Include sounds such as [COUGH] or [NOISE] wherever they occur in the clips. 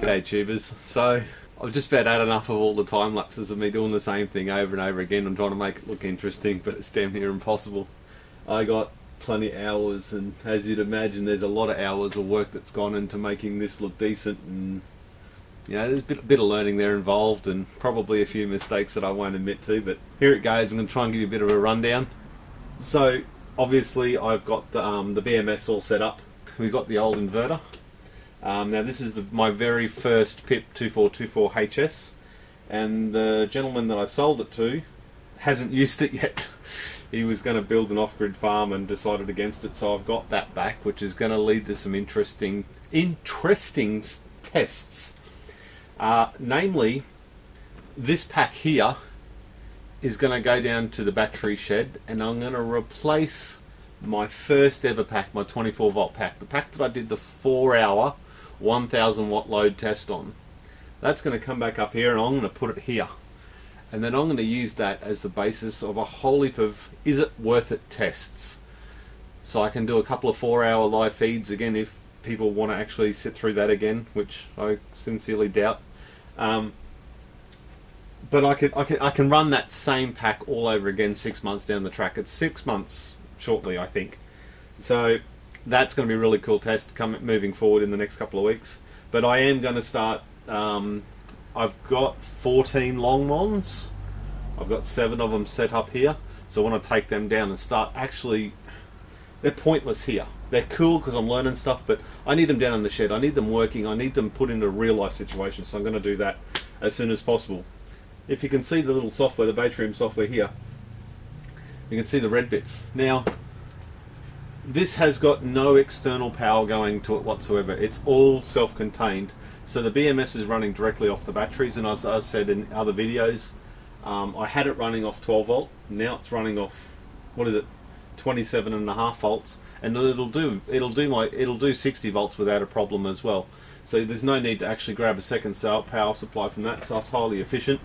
G'day tubers. So I've just about had enough of all the time lapses of me doing the same thing over and over again. I'm trying to make it look interesting, but it's damn near impossible. I got plenty of hours, and as you'd imagine, there's a lot of hours of work that's gone into making this look decent. And you know, there's a bit, bit of learning there involved, and probably a few mistakes that I won't admit to. But here it goes. I'm going to try and give you a bit of a rundown. So obviously, I've got the, um, the BMS all set up. We've got the old inverter. Um, now this is the, my very first PIP 2424HS and the gentleman that I sold it to hasn't [LAUGHS] used it yet. he was going to build an off-grid farm and decided against it so I've got that back which is going to lead to some interesting interesting tests. Uh, namely this pack here is going to go down to the battery shed and I'm going to replace my first ever pack, my 24 volt pack, the pack that I did the 4 hour 1000 watt load test on. That's going to come back up here and I'm going to put it here. And then I'm going to use that as the basis of a whole heap of is it worth it tests. So I can do a couple of four hour live feeds again if people want to actually sit through that again, which I sincerely doubt. Um, but I can, I can I can run that same pack all over again six months down the track. It's six months shortly, I think. So that's going to be a really cool test coming moving forward in the next couple of weeks. But I am going to start. Um, I've got 14 long Longmons. I've got seven of them set up here, so I want to take them down and start actually. They're pointless here. They're cool because I'm learning stuff, but I need them down in the shed. I need them working. I need them put into a real life situations. So I'm going to do that as soon as possible. If you can see the little software, the Batrium software here, you can see the red bits. Now, this has got no external power going to it whatsoever. It's all self-contained. So the BMS is running directly off the batteries, and as I said in other videos, um, I had it running off 12 volt. Now it's running off what is it, 27 and a half volts, and it'll do it'll do my it'll do 60 volts without a problem as well. So there's no need to actually grab a second power supply from that. So it's highly efficient,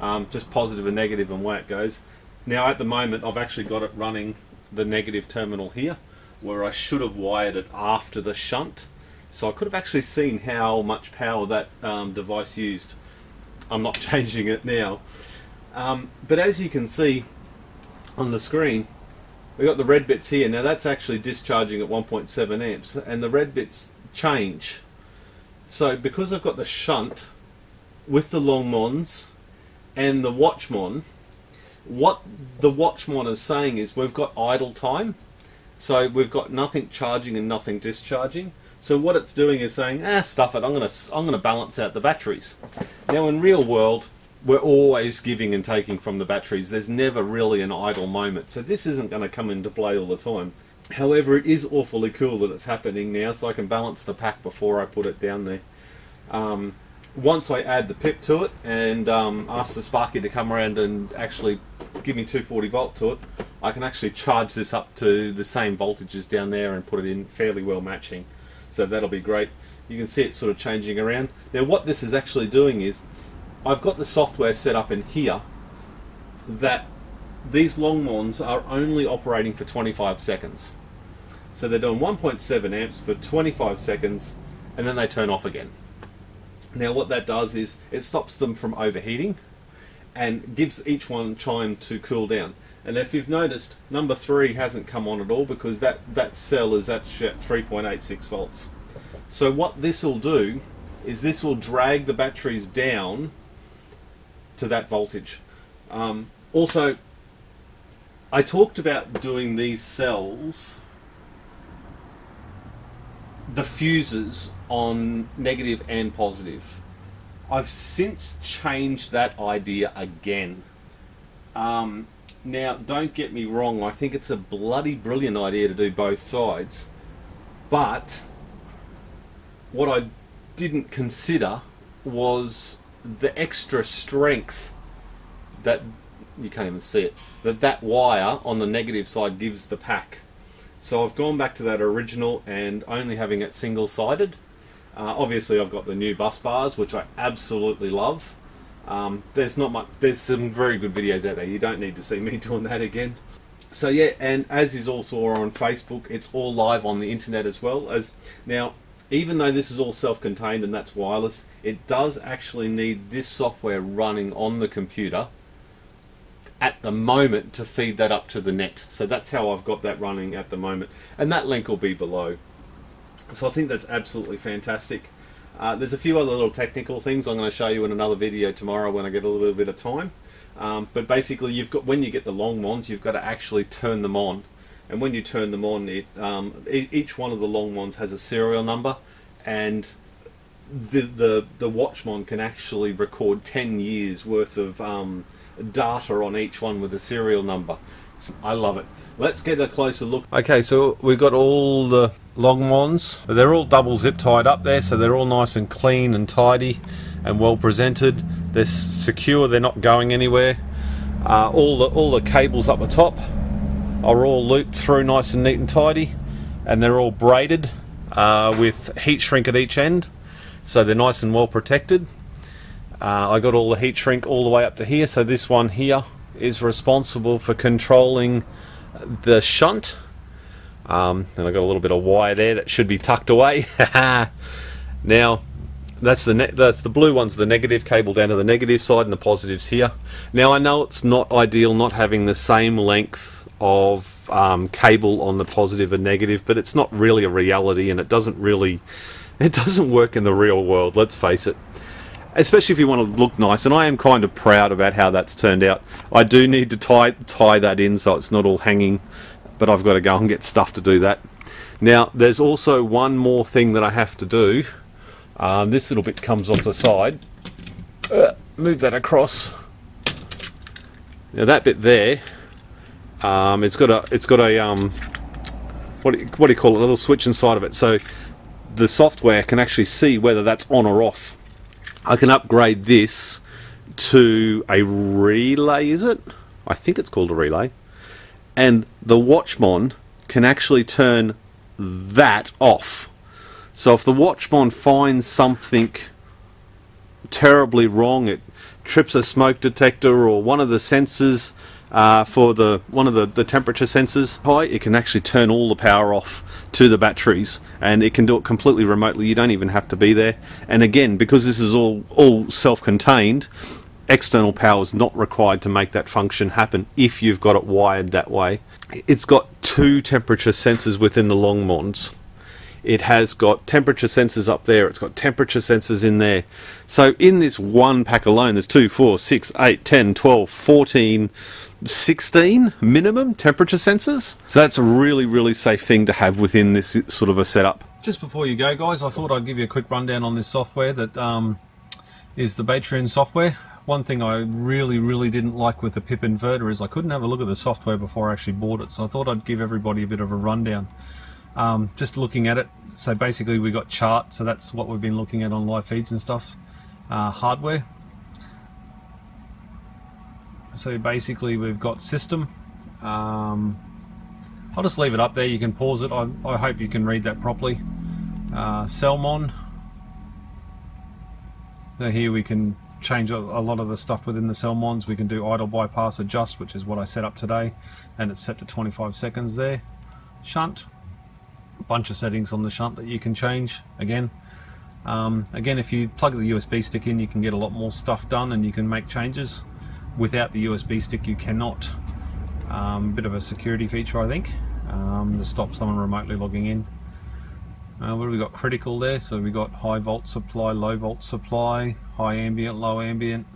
um, just positive and negative, and way it goes. Now at the moment, I've actually got it running the negative terminal here where I should have wired it after the shunt. So I could have actually seen how much power that um, device used. I'm not [LAUGHS] changing it now. Um, but as you can see on the screen, we've got the red bits here. Now that's actually discharging at 1.7 amps and the red bits change. So because I've got the shunt with the Longmons and the Watchmon, what the Watchmon is saying is we've got idle time so we've got nothing charging and nothing discharging. So what it's doing is saying, ah, stuff it. I'm gonna I'm gonna balance out the batteries. Now in real world, we're always giving and taking from the batteries. There's never really an idle moment. So this isn't going to come into play all the time. However, it is awfully cool that it's happening now, so I can balance the pack before I put it down there. Um, once I add the pip to it and um, ask the Sparky to come around and actually give me 240 volt to it, I can actually charge this up to the same voltages down there and put it in fairly well matching. So that'll be great. You can see it sort of changing around. Now what this is actually doing is, I've got the software set up in here that these Longmons are only operating for 25 seconds. So they're doing 1.7 amps for 25 seconds and then they turn off again. Now what that does is it stops them from overheating and gives each one time to cool down. And if you've noticed, number three hasn't come on at all because that, that cell is actually at 3.86 volts. So what this will do is this will drag the batteries down to that voltage. Um, also, I talked about doing these cells, the fuses on negative and positive. I've since changed that idea again. Um, now, don't get me wrong, I think it's a bloody brilliant idea to do both sides. But what I didn't consider was the extra strength that you can't even see it that that wire on the negative side gives the pack. So I've gone back to that original and only having it single sided. Uh, obviously, I've got the new bus bars, which I absolutely love. Um, there's not much. There's some very good videos out there. You don't need to see me [LAUGHS] doing that again. So yeah, and as is also on Facebook, it's all live on the internet as well. As now, even though this is all self-contained and that's wireless, it does actually need this software running on the computer at the moment to feed that up to the net. So that's how I've got that running at the moment. And that link will be below. So I think that's absolutely fantastic. Uh, there's a few other little technical things I'm going to show you in another video tomorrow when I get a little bit of time. Um, but basically, you've got when you get the Longmons, you've got to actually turn them on. And when you turn them on, it, um, each one of the Longmons has a serial number, and the the the Watchmon can actually record 10 years worth of um, data on each one with a serial number. I love it. Let's get a closer look. Okay, so we've got all the Longmons. They're all double zip tied up there, so they're all nice and clean and tidy and well presented. They're secure, they're not going anywhere. Uh, all the all the cables up the top are all looped through nice and neat and tidy, and they're all braided uh, with heat shrink at each end, so they're nice and well protected. Uh, I got all the heat shrink all the way up to here, so this one here is responsible for controlling the shunt. Um, and I've got a little bit of wire there that should be tucked away. [LAUGHS] now, that's the that's the blue one's the negative cable down to the negative side and the positives here. Now I know it's not ideal not having the same length of um, cable on the positive and negative, but it's not really a reality and it doesn't really [LAUGHS] it doesn't work in the real world. Let's face it especially if you want to look nice. And I am kind of proud about how that's turned out. I do need to tie tie that in so it's not all hanging, but I've got to go and get stuff to do that. Now, there's also one more thing that I have to do. Um, this little bit comes off the side. Uh, move that across. Now that bit there, um, it's got a it's got a um, what what do you call it? A little switch inside of it, so the software can actually see whether that's on or off. I can upgrade this to a relay, is it? I think it's called a relay. And the Watchmon can actually turn that off. So if the Watchmon finds something terribly wrong, it trips a smoke detector or one of the sensors uh, for the one of the, the temperature sensors high, it can actually turn all the power off to the batteries and it can do it completely remotely. You don't even have to be there. And again, because this is all, all self-contained, external power is not required to make that function happen if you've got it wired that way. It's got two temperature sensors within the Longmons it has got temperature sensors up there, it's got temperature sensors in there. So in this one pack alone, there's 2, 4, 6, 8, 10, 12, 14, 16 minimum temperature sensors. So that's a really, really safe thing to have within this sort of a setup. Just before you go guys, I thought I'd give you a quick rundown on this software that um, is the Batrium software. One thing I really, really didn't like with the PIP inverter is I couldn't have a look at the software before I actually bought it. So I thought I'd give everybody a bit of a rundown. Um, just looking at it, so basically we got chart, so that's what we've been looking at on live feeds and stuff. Uh, hardware. So basically we've got system. Um, I'll just leave it up there, you can pause it, I, I hope you can read that properly. Uh, Cellmon. Now here we can change a, a, lot of the stuff within the Cellmons. We can do idle bypass adjust, which is what I set up today, and it's set to 25 seconds there. Shunt, A bunch of settings on the shunt that you can change again um, again if you plug the USB stick in you can get a lot more stuff done and you can make changes without the USB stick you cannot um, bit of a security feature I think um, to stop someone remotely logging in. Uh, what have we got? Critical there. So we got high volt supply low volt supply high ambient low ambient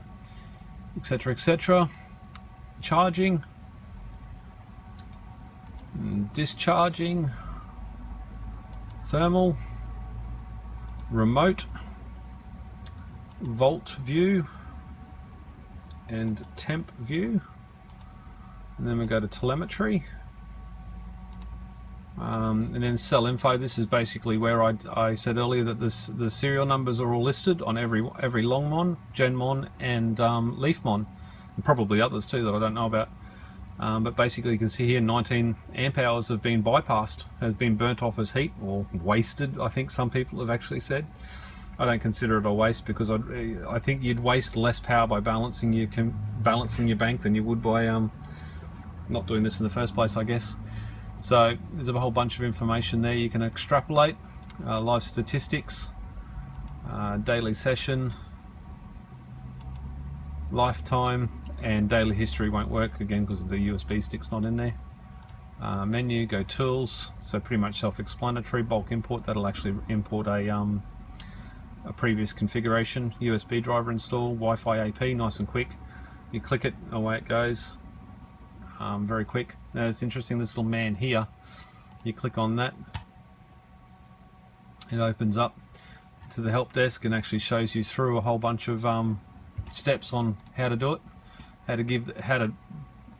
etc etc charging. Discharging. Thermal, remote, volt view, and temp view. And then we go to telemetry. Um, and then cell info. This is basically where I, I said earlier that this, the serial numbers are all listed on every every Longmon, Genmon, and um, Leafmon, and probably others too that I don't know about. Um, but basically you can see here 19 amp hours have been bypassed, has been burnt off as heat or wasted I think some people have actually said. I don't consider it a waste because I'd, I think you'd waste less power by balancing your balancing your bank than you would by um, not doing this in the first place I guess. So there's a whole bunch of information there you can extrapolate. uh, live statistics, uh, daily session, lifetime, and daily history won't work again because the USB stick's not in there. Uh, menu, go tools, so pretty much self-explanatory. Bulk import, that'll actually import a, um, a previous configuration. USB driver install, Wi-Fi AP, nice and quick. You click it, away it goes. Um, very quick. Now it's interesting, this little man here, you click on that, it opens up to the help desk and actually shows you through a whole bunch of um, steps on how to do it, how to give, how to,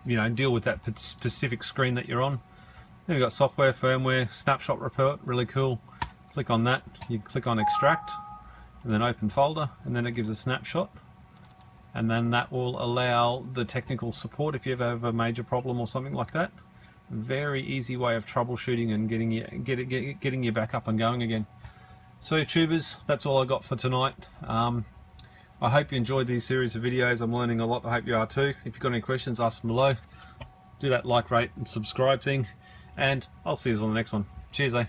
you know, deal with that specific screen that you're on. Then we've got software, firmware, snapshot report, really cool. Click on that, you click on extract, and then open folder, and then it gives a snapshot. And then that will allow the technical support if you ever have a major problem or something like that. Very easy way of troubleshooting and getting you, get, get, getting you back up and going again. So tubers, that's all I got for tonight. Um, I hope you enjoyed these series of videos. I'm learning a lot. I hope you are too. If you've got any questions, ask them below. Do that like, rate and subscribe thing. And I'll see you on the next one. Cheers, eh?